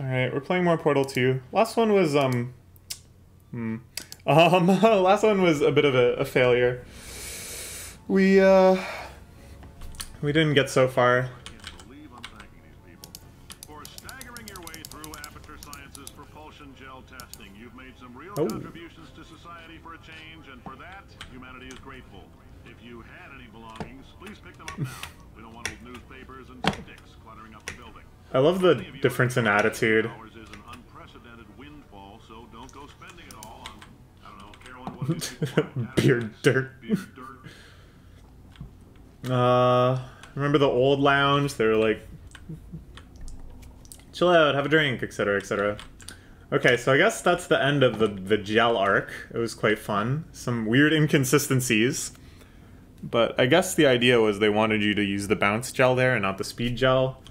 Alright, we're playing more Portal 2. Last one was, um... Hmm. Um, last one was a bit of a, a failure. We, uh... We didn't get so far. can't believe I'm thanking these people. For staggering your way through Aperture Science's propulsion gel testing, you've made some real Oh. contributions I love the Many of you difference in attitude. Ours is an unprecedented windfall, so don't go spending it all on, I don't know, Caroline, what is it? Beard dirt. Beard dirt. Uh, remember the old lounge? They were like, chill out, have a drink, etc., etc. Okay, so I guess that's the end of the the gel arc. It was quite fun. Some weird inconsistencies, but I guess the idea was they wanted you to use the bounce gel there and not the speed gel.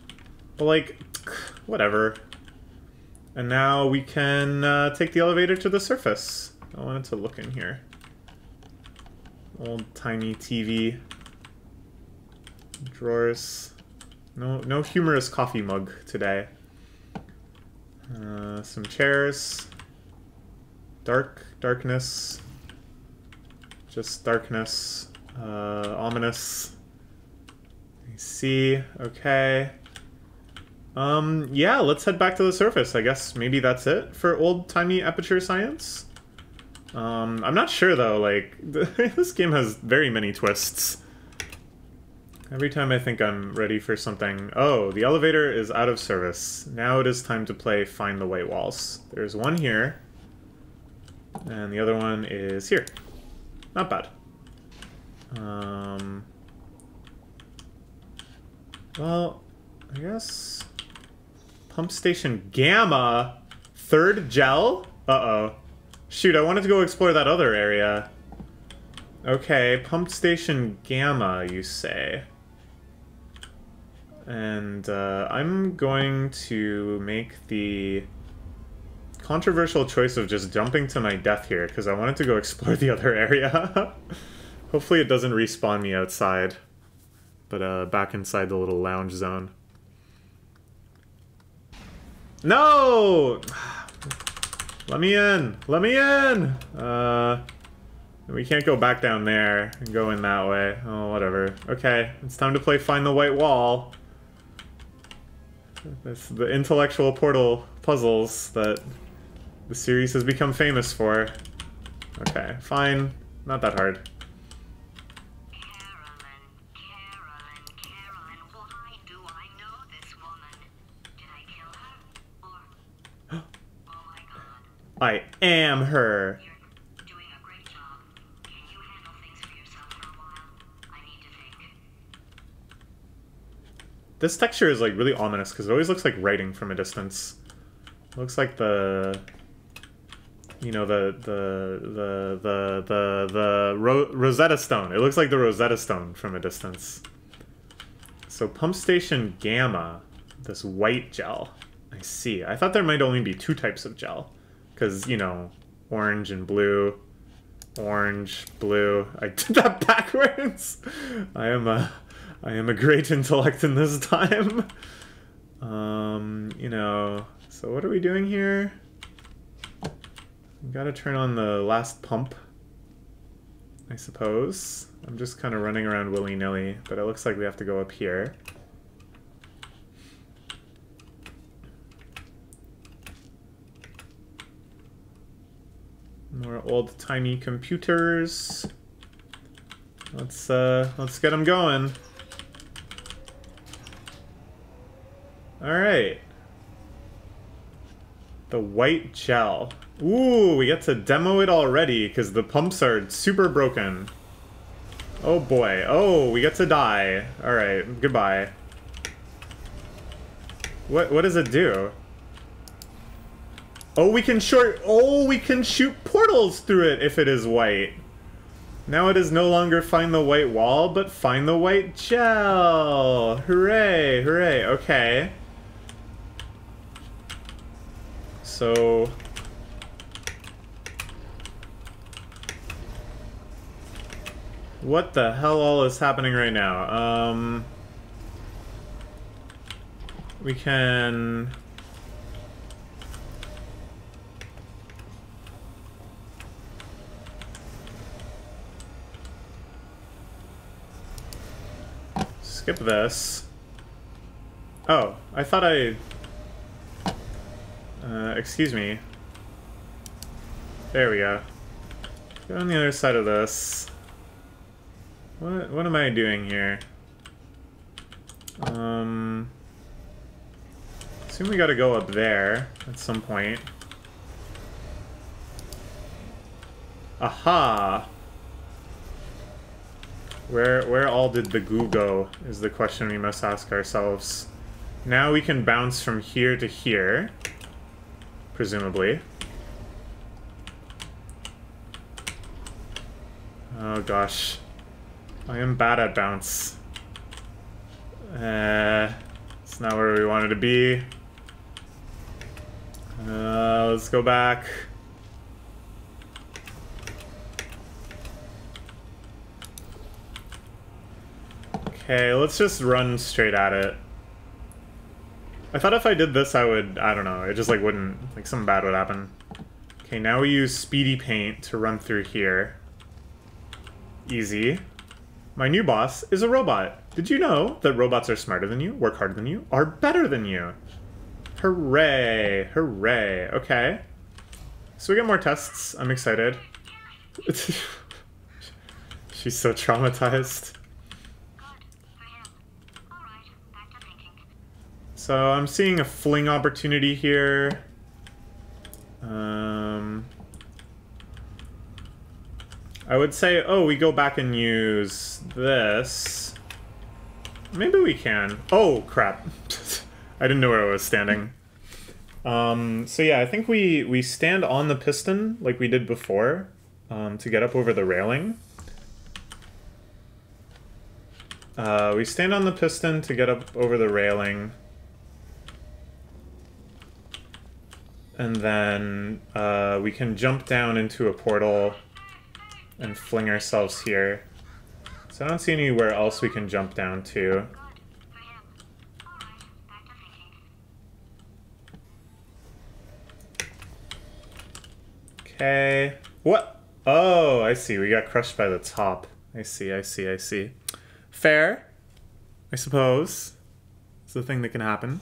But like, whatever. And now we can uh, take the elevator to the surface. I wanted to look in here. Old tiny TV drawers. No, no humorous coffee mug today. Uh, some chairs. Dark, darkness. Just darkness. Uh, ominous. I see. Okay. Um, yeah, let's head back to the surface. I guess maybe that's it for old-timey aperture science. Um, I'm not sure though, like, this game has very many twists. Every time I think I'm ready for something... Oh, the elevator is out of service. Now it is time to play Find the White Walls. There's one here. And the other one is here. Not bad. Um... Well, I guess... Pump Station Gamma? Third gel? Uh-oh. Shoot, I wanted to go explore that other area. Okay, Pump Station Gamma, you say. And uh, I'm going to make the controversial choice of just jumping to my death here, because I wanted to go explore the other area. Hopefully it doesn't respawn me outside, but uh, back inside the little lounge zone. No! Let me in! Let me in! Uh, we can't go back down there and go in that way. Oh, whatever. Okay, it's time to play Find the White Wall. That's the intellectual portal puzzles that the series has become famous for. Okay, fine. Not that hard. Need am her. This texture is like really ominous because it always looks like writing from a distance. looks like the you know the the the the the the Ro Rosetta Stone. It looks like the Rosetta Stone from a distance. So pump station gamma, this white gel. I see. I thought there might only be two types of gel, because you know, orange and blue. Orange, blue. I did that backwards. I am a, I am a great intellect in this time. Um, you know. So what are we doing here? We Gotta turn on the last pump, I suppose. I'm just kind of running around willy-nilly, but it looks like we have to go up here. More old-timey computers. Let's, uh, let's get them going. Alright. The white gel. Ooh, we get to demo it already because the pumps are super broken. Oh boy. Oh, we get to die. Alright, goodbye. What what does it do? Oh, we can short Oh, we can shoot portals through it if it is white. Now it is no longer find the white wall, but find the white gel. Hooray, hooray. Okay. So What the hell all is happening right now? Um we can skip this. Oh, I thought I... Uh, excuse me. There we go. Go on the other side of this. What, what am I doing here? Um... Assume we gotta go up there at some point. Aha! Where where all did the goo go is the question we must ask ourselves. Now we can bounce from here to here, presumably. Oh gosh. I am bad at bounce. Uh, it's not where we wanted to be. Uh, let's go back. Okay, let's just run straight at it. I thought if I did this, I would, I don't know, it just like wouldn't, like something bad would happen. Okay, now we use Speedy Paint to run through here. Easy. My new boss is a robot. Did you know that robots are smarter than you, work harder than you, are better than you? Hooray! Hooray! Okay. So we get more tests. I'm excited. She's so traumatized. Good for him. Alright, back to thinking. So I'm seeing a fling opportunity here. Um, I would say, oh, we go back and use this. Maybe we can. Oh, crap. I didn't know where I was standing. Um, so yeah, I think we, we stand on the piston like we did before um, to get up over the railing. Uh, we stand on the piston to get up over the railing. And then uh, we can jump down into a portal and fling ourselves here. So I don't see anywhere else we can jump down to. Okay. What? Oh, I see. We got crushed by the top. I see, I see, I see. Fair. I suppose. It's the thing that can happen.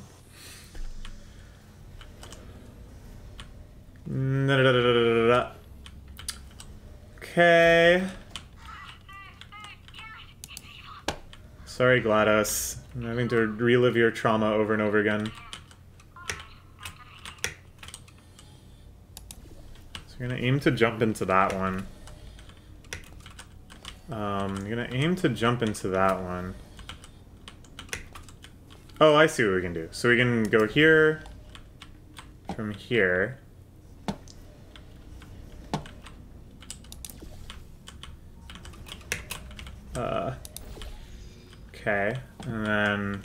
Okay. Sorry, GLaDOS. I'm having to relive your trauma over and over again. So you're gonna aim to jump into that one. Um, you're gonna aim to jump into that one. Oh, I see what we can do. So we can go here, from here. Uh, okay, and then...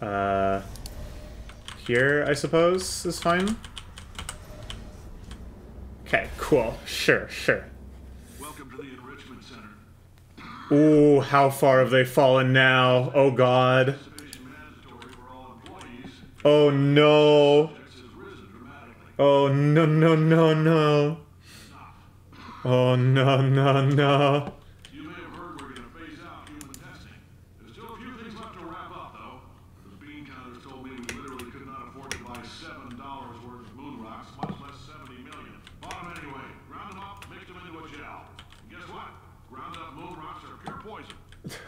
Uh, here, I suppose, is fine? Okay, cool. Sure, sure. Welcome to the Enrichment Center. Ooh, how far have they fallen now? Oh god. Participation mandatory for all employees. Oh no. This has risen dramatically. Oh no, no, no, no. Oh no, no, no. You may have heard we're going to phase out human testing. There's still a few things left to wrap up, though. The bean counters told me we literally could not afford to buy seven dollars worth of moon rocks, much less seventy million. Bought them anyway. Ground them up, mixed them into a gel. And guess what? Ground up moon rocks are pure poison.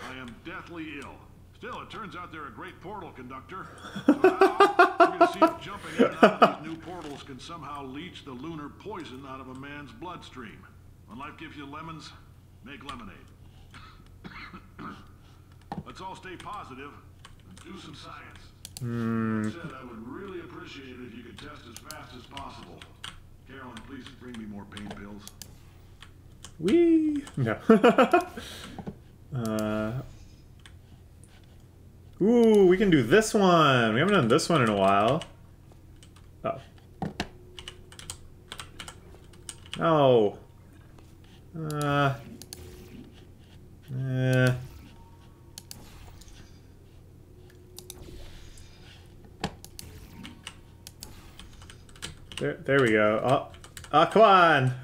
I am deathly ill. Still, it turns out they're a great portal conductor. So now, we're going to see if jumping in and out of these new portals can somehow leach the lunar poison out of a man's bloodstream. When life gives you lemons, make lemonade. Let's all stay positive and do some science. That Said I would really appreciate it if you could test as fast as possible. Caroline, please bring me more pain pills. Wee. No. uh. Ooh, we can do this one. We haven't done this one in a while. Oh. No. Uh, uh. There, there we go. Oh, oh come on!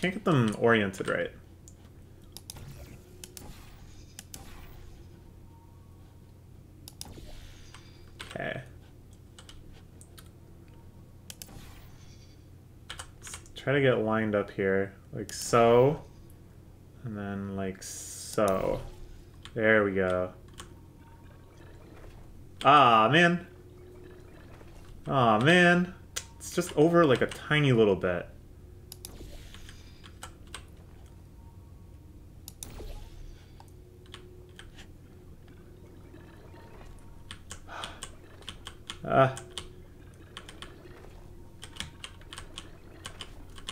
Can't get them oriented right. Okay. Try to get lined up here, like so, and then like so. There we go. Ah, man. Ah, man. It's just over like a tiny little bit. Ah.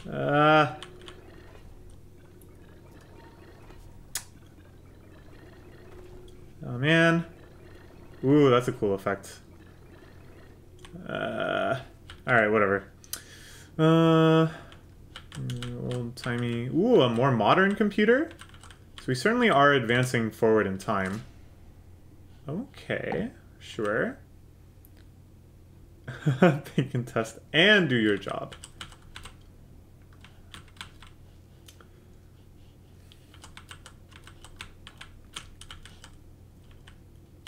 Ah. Oh man. Ooh, that's a cool effect. Uh, Alright, whatever. Uh, old timey. Ooh, a more modern computer? So we certainly are advancing forward in time. Okay, sure. they can test and do your job.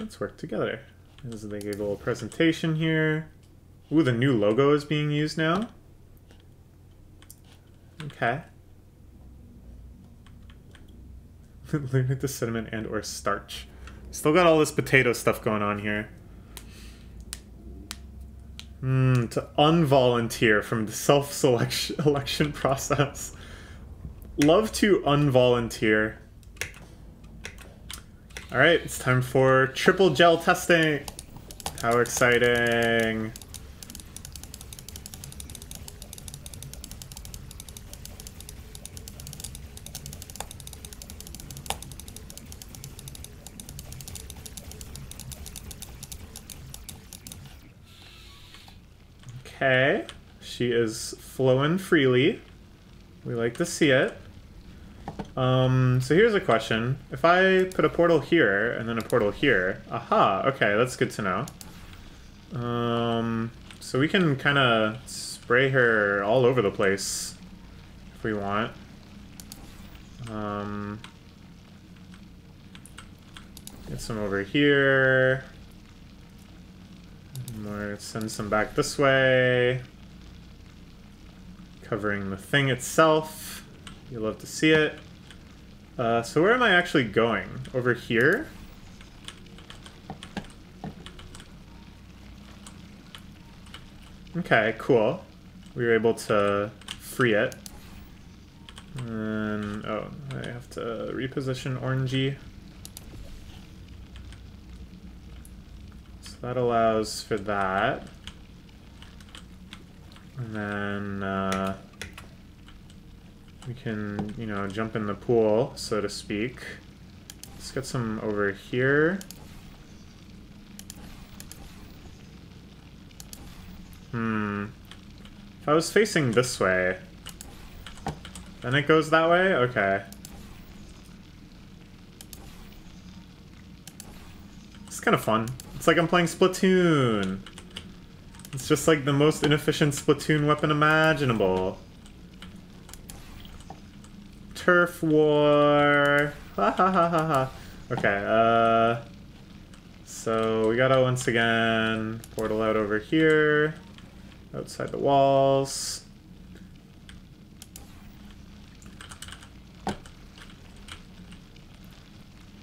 Let's work together. As they gave a little presentation here. Ooh, the new logo is being used now. Okay. Limit the cinnamon and or starch. Still got all this potato stuff going on here. Hmm, to unvolunteer from the self-selection election process. Love to unvolunteer. Alright, it's time for triple gel testing. How exciting. Okay. She is flowing freely. We like to see it. Um, so here's a question. If I put a portal here and then a portal here, aha, okay, that's good to know. Um, so we can kind of spray her all over the place if we want. Um, get some over here. More, send some back this way. Covering the thing itself. You love to see it. Uh, so where am I actually going? Over here? Okay, cool. We were able to free it. And, oh, I have to reposition orangey. So that allows for that. And then, uh, we can, you know, jump in the pool, so to speak. Let's get some over here. Hmm. If I was facing this way, then it goes that way? Okay. It's kind of fun. It's like I'm playing Splatoon. It's just like the most inefficient Splatoon weapon imaginable. Turf war. Ha ha ha ha ha. Okay, uh... So we gotta once again portal out over here. Outside the walls.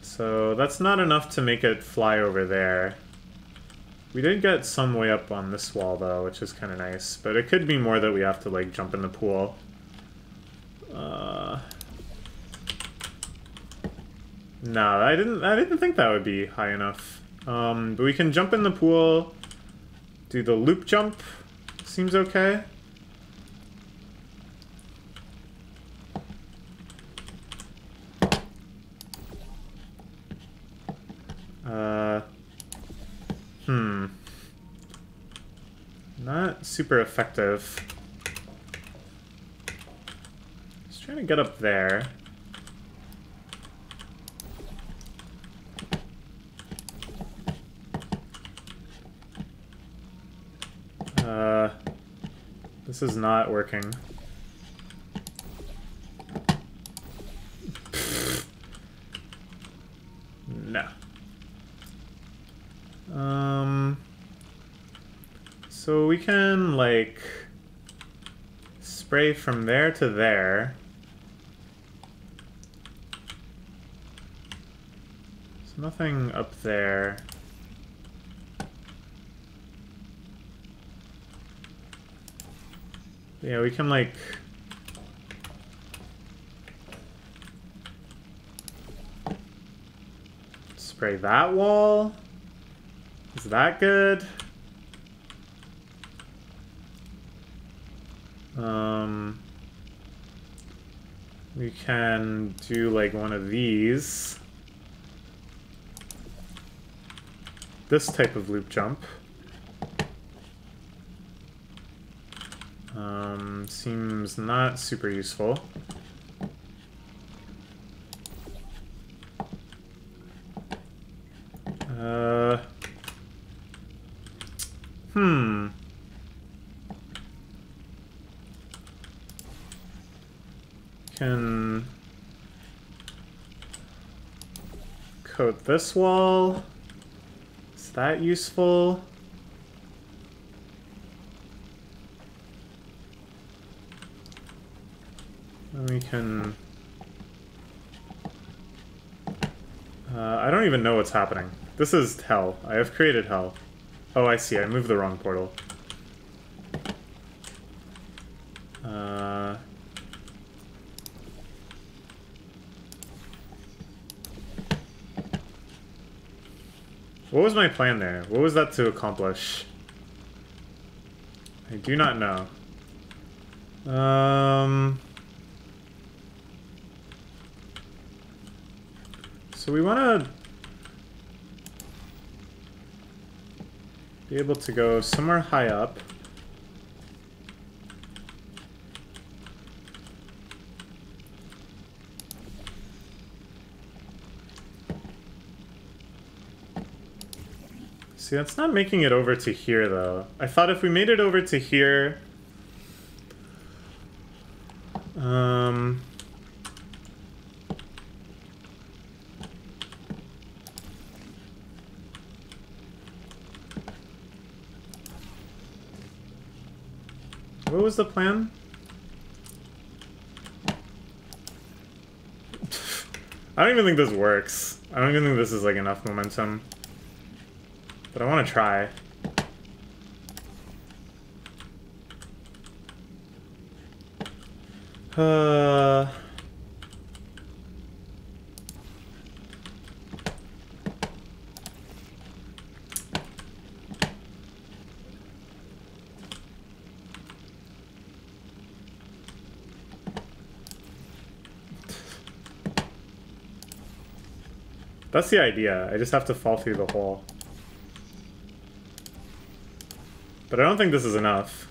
So that's not enough to make it fly over there. We did get some way up on this wall though, which is kind of nice. But it could be more that we have to like jump in the pool. Uh... No, I didn't. I didn't think that would be high enough. Um, but we can jump in the pool. Do the loop jump. Seems okay. Uh, hmm. Not super effective. Just trying to get up there. This is not working. no. Um, so we can, like, spray from there to there. nothing up there. Yeah, we can, like... Spray that wall. Is that good? Um, we can do like one of these. This type of loop jump. Um, seems not super useful. Uh, hmm. Can coat this wall. Is that useful? And we can... Uh, I don't even know what's happening. This is hell. I have created hell. Oh, I see. I moved the wrong portal. Uh... What was my plan there? What was that to accomplish? I do not know. Um... So we want to be able to go somewhere high up. See, that's not making it over to here, though. I thought if we made it over to here... Um... What was the plan? I don't even think this works. I don't even think this is like enough momentum. But I want to try. Uh... That's the idea. I just have to fall through the hole. But I don't think this is enough.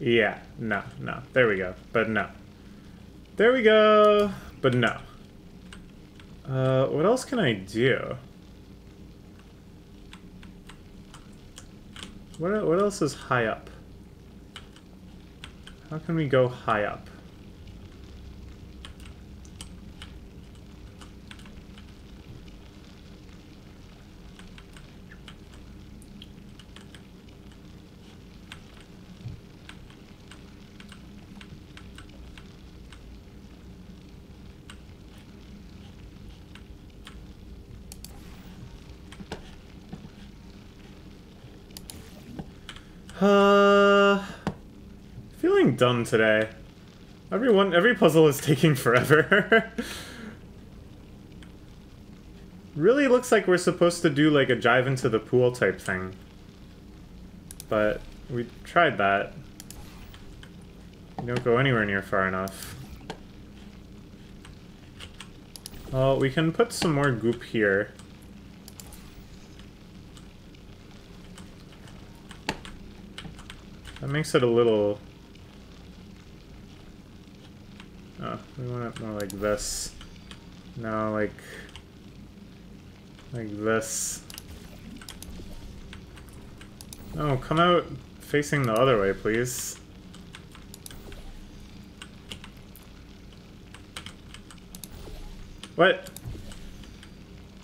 Yeah, no, no. There we go. But no. There we go. But no. Uh, what else can I do? What, what else is high up? How can we go high up? Uh, feeling done today. Everyone, every puzzle is taking forever. really looks like we're supposed to do like a dive into the pool type thing. But we tried that. We don't go anywhere near far enough. Well, we can put some more goop here. That makes it a little... Oh, we want it more like this. No, like... Like this. No, come out facing the other way, please. What?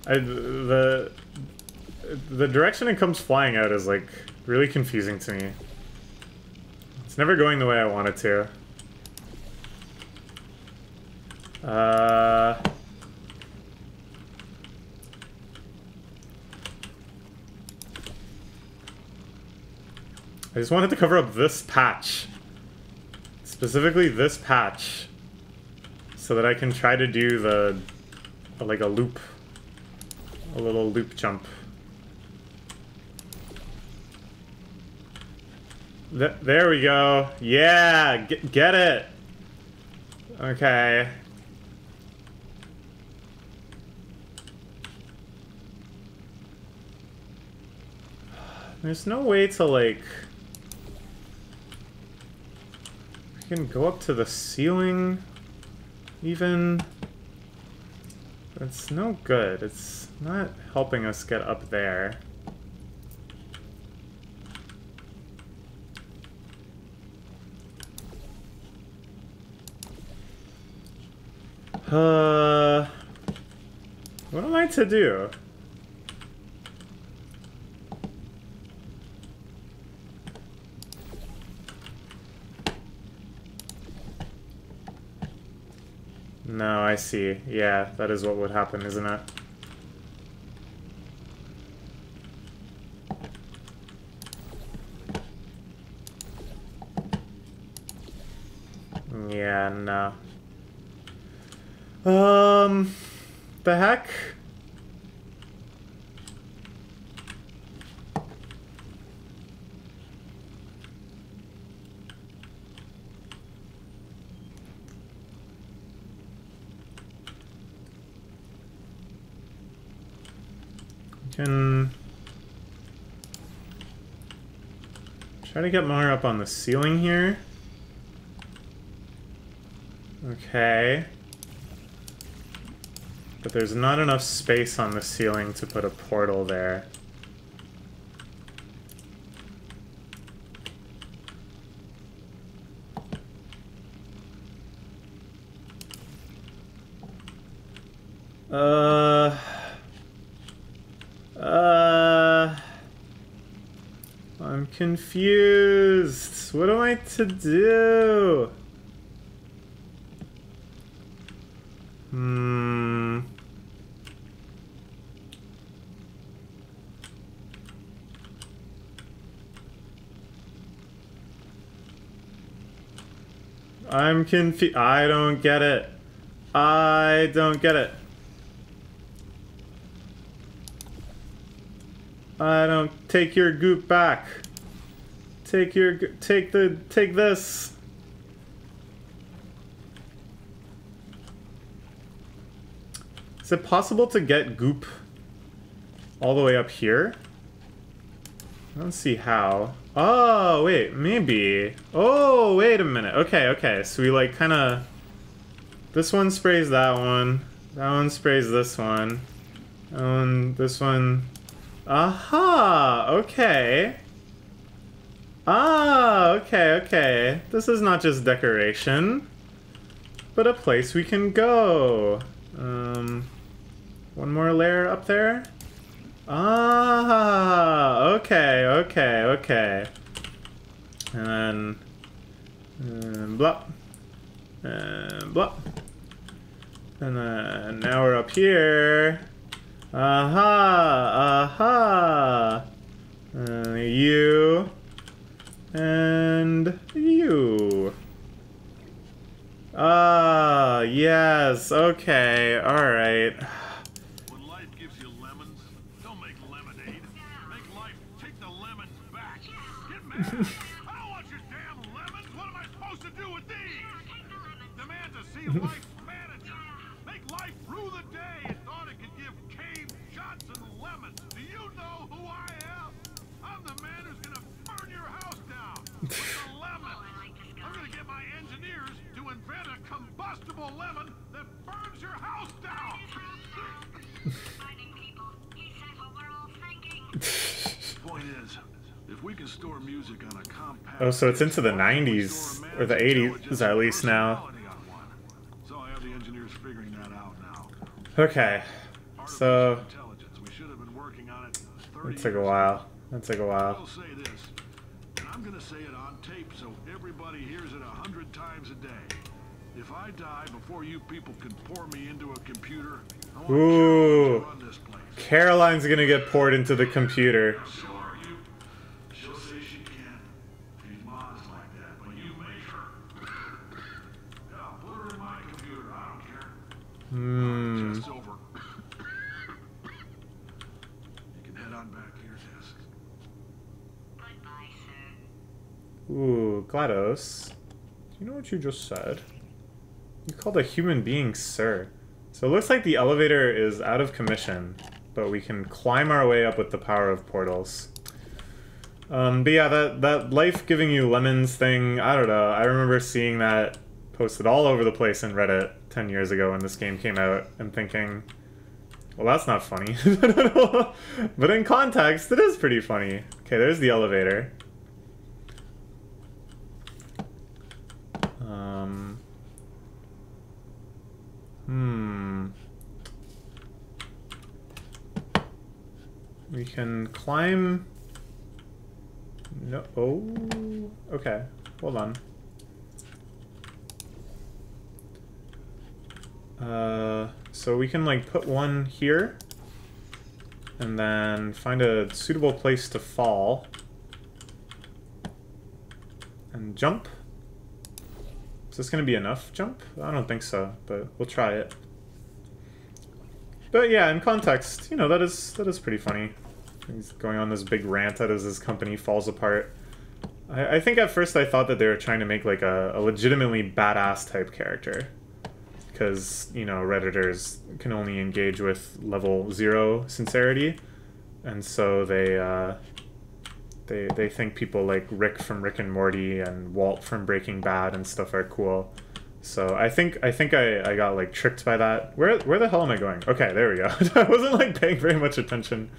I, the the direction it comes flying out is like really confusing to me. It's never going the way I want it to. Uh, I just wanted to cover up this patch. Specifically this patch. So that I can try to do the, like a loop. A little loop jump. Th there we go. Yeah, get, get it. Okay. There's no way to like... We can go up to the ceiling, even. It's no good. It's not helping us get up there. Uh, what am I to do? No, I see. Yeah, that is what would happen, isn't it? Yeah, no. Um, the heck? Can try to get more up on the ceiling here. Okay. But there's not enough space on the ceiling to put a portal there. Uh... Uh... I'm confused. What am I to do? Hmm... I'm confused. I don't get it. I don't get it. I don't take your goop back. Take your take the take this. Is it possible to get goop all the way up here? I don't see how. Oh, wait, maybe. Oh, wait a minute. Okay, okay. So we like kind of this one sprays that one. That one sprays this one. One, this one Aha! Okay. Ah, okay, okay. This is not just decoration, but a place we can go. Um, one more layer up there. Ah, okay, okay, okay. And then, and blah, and blah. And then now we're up here. Aha! Aha! Uh, you. And you. Ah, yes. Okay. Alright. When Oh, so it's into the why can't we 90s, or the 80s at least now. personality on one? So I have the engineers figuring that out now. Okay. So intelligence. We should have been working on it 30 took a while. That took a while. say this, and I'm gonna say it on tape so everybody hears it a hundred times a day. If I die before you people can pour me into a computer, Ooh. to run this place. Caroline's gonna get poured into the computer. Hmm. Test's over. you can head on back to your desk. Goodbye, sir. Ooh, GLaDOS. Do you know what you just said? You called a human being sir. So it looks like the elevator is out of commission, but we can climb our way up with the power of portals. Um, but yeah, that, that life giving you lemons thing, I don't know. I remember seeing that posted all over the place in Reddit 10 years ago when this game came out and thinking, well, that's not funny. but in context, it is pretty funny. Okay, there's the elevator. Um. Hmm. We can climb. No. Oh. Okay. Hold on. Uh, so we can like put one here, and then find a suitable place to fall, and jump. Is this going to be enough jump? I don't think so, but we'll try it. But yeah, in context, you know, that is that is pretty funny. He's going on this big rant that as his company falls apart. I, I think at first I thought that they were trying to make like a, a legitimately badass type character. Because, you know, Redditors can only engage with level zero sincerity. And so they uh, they they think people like Rick from Rick and Morty and Walt from Breaking Bad and stuff are cool. So I think I think I, I got like tricked by that. Where where the hell am I going? Okay, there we go. I wasn't like paying very much attention.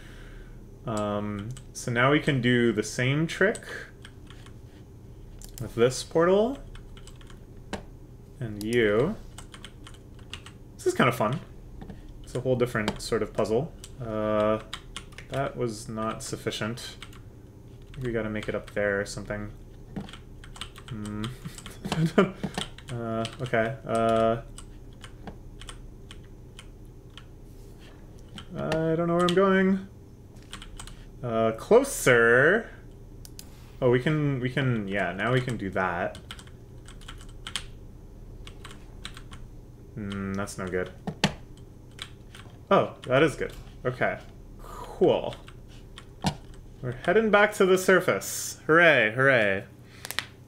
Um, so now we can do the same trick with this portal and you. This is kind of fun. It's a whole different sort of puzzle. Uh, that was not sufficient. We gotta make it up there or something. Hmm. uh, okay. Uh, I don't know where I'm going. Uh, closer. Oh, we can, we can, yeah, now we can do that. Hmm, that's no good. Oh, that is good. Okay. Cool. We're heading back to the surface. Hooray, hooray.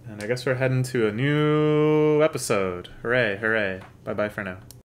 And I guess we're heading to a new episode. Hooray, hooray. Bye bye for now.